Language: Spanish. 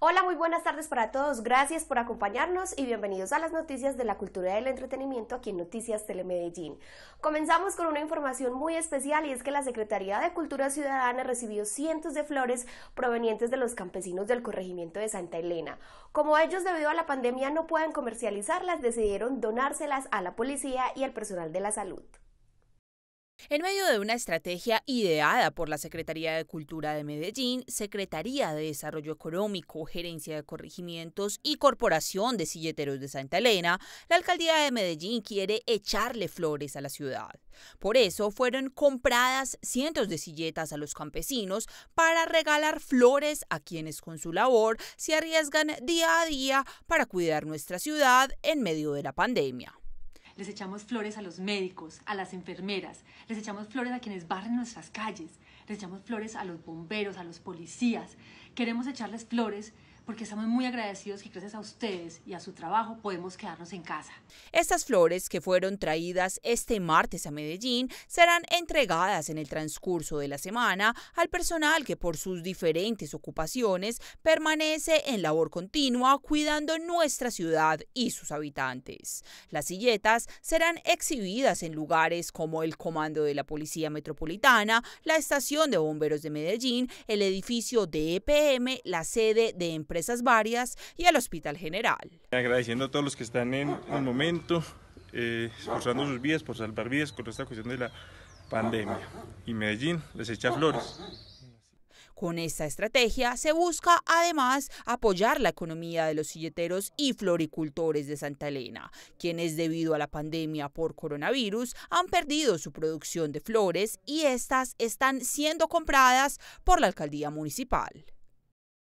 Hola, muy buenas tardes para todos. Gracias por acompañarnos y bienvenidos a las noticias de la cultura y del entretenimiento aquí en Noticias Telemedellín. Comenzamos con una información muy especial y es que la Secretaría de Cultura Ciudadana recibió cientos de flores provenientes de los campesinos del corregimiento de Santa Elena. Como ellos debido a la pandemia no pueden comercializarlas, decidieron donárselas a la policía y al personal de la salud. En medio de una estrategia ideada por la Secretaría de Cultura de Medellín, Secretaría de Desarrollo Económico, Gerencia de Corregimientos y Corporación de Silleteros de Santa Elena, la Alcaldía de Medellín quiere echarle flores a la ciudad. Por eso fueron compradas cientos de silletas a los campesinos para regalar flores a quienes con su labor se arriesgan día a día para cuidar nuestra ciudad en medio de la pandemia les echamos flores a los médicos, a las enfermeras, les echamos flores a quienes barren nuestras calles, les echamos flores a los bomberos, a los policías. Queremos echarles flores porque estamos muy agradecidos que gracias a ustedes y a su trabajo podemos quedarnos en casa. Estas flores que fueron traídas este martes a Medellín serán entregadas en el transcurso de la semana al personal que por sus diferentes ocupaciones permanece en labor continua cuidando nuestra ciudad y sus habitantes. Las silletas serán exhibidas en lugares como el Comando de la Policía Metropolitana, la Estación de Bomberos de Medellín, el edificio de EPM, la sede de empresas empresas varias y al Hospital General. Agradeciendo a todos los que están en el momento, eh, esforzando sus vidas por salvar vidas con esta cuestión de la pandemia. Y Medellín les echa flores. Con esta estrategia se busca además apoyar la economía de los silleteros y floricultores de Santa Elena, quienes debido a la pandemia por coronavirus han perdido su producción de flores y estas están siendo compradas por la alcaldía municipal.